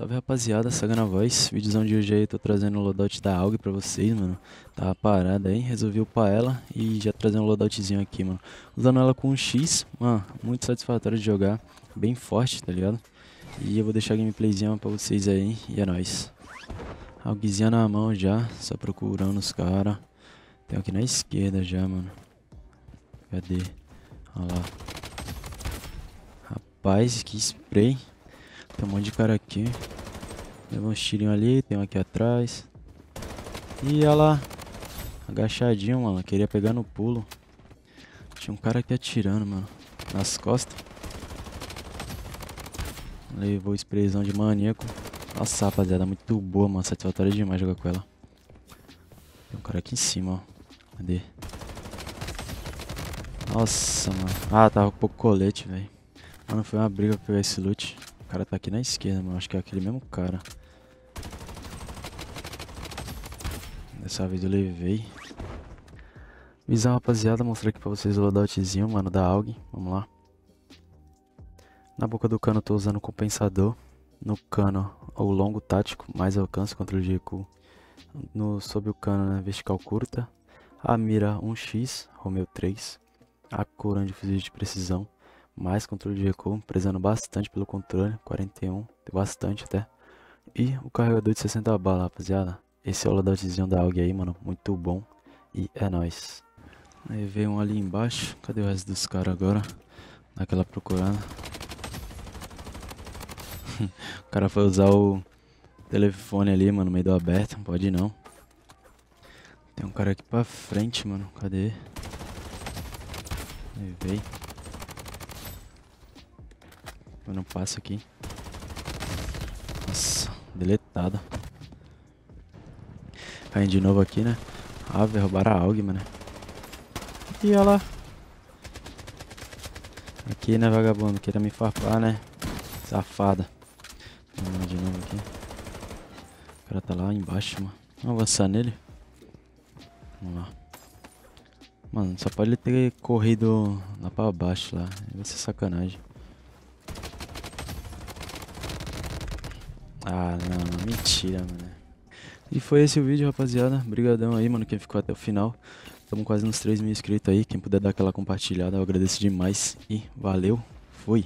Salve rapaziada, Saga na voz. Vídeozão de hoje aí, tô trazendo o loadout da AUG pra vocês, mano. Tava parada aí, resolvi upar ela e já trazendo um loadoutzinho aqui, mano. Usando ela com um X, mano, muito satisfatório de jogar. Bem forte, tá ligado? E eu vou deixar a gameplayzinha pra vocês aí e é nóis. AUGzinha na mão já, só procurando os caras. Tem aqui na esquerda já, mano. Cadê? Olha lá. Rapaz, que spray. Tem um monte de cara aqui. Tem uns tirinhos ali, tem um aqui atrás. E olha lá. Agachadinho, mano. Queria pegar no pulo. Tinha um cara aqui atirando, mano. Nas costas. Levou sprayzão de maníaco. Nossa, rapaziada, muito boa, mano. Satisfatória demais jogar com ela. Tem um cara aqui em cima, ó. Cadê? Nossa, mano. Ah, tava com pouco colete, velho. Mano, foi uma briga pra pegar esse loot cara tá aqui na esquerda, mano. Acho que é aquele mesmo cara. Dessa vez eu levei. Visão, rapaziada, mostrar aqui pra vocês o loadoutzinho, mano, da AUG. Vamos lá. Na boca do cano eu tô usando compensador. No cano, o longo tático, mais alcance, controle de recuo. No, sob o cano, né, vertical curta. A mira 1x, Romeo 3. A cura de fuzil de precisão mais controle de recuo, prezando bastante pelo controle, 41, bastante até. E o carregador de 60 balas, rapaziada. Esse é o loadoutzinho da AUG aí, mano, muito bom. E é nóis. Aí veio um ali embaixo, cadê o resto dos caras agora? Naquela procurada. o cara foi usar o telefone ali, mano, meio do aberto, pode não. Tem um cara aqui pra frente, mano, cadê? Aí veio. Eu não passo aqui. Nossa, deletada. Caindo de novo aqui, né? Ah, roubaram a AUG, mano. E olha lá. Aqui, né, vagabundo? Queira me farpar, né? Safada. Vamos de novo aqui. O cara tá lá embaixo, mano. Vamos avançar nele. Vamos lá. Mano, só pode ele ter corrido lá pra baixo lá. Vai ser sacanagem. Ah, não, mentira, mano. E foi esse o vídeo, rapaziada. Obrigadão aí, mano, quem ficou até o final. Estamos quase nos 3 mil inscritos aí. Quem puder dar aquela compartilhada, eu agradeço demais. E valeu, fui.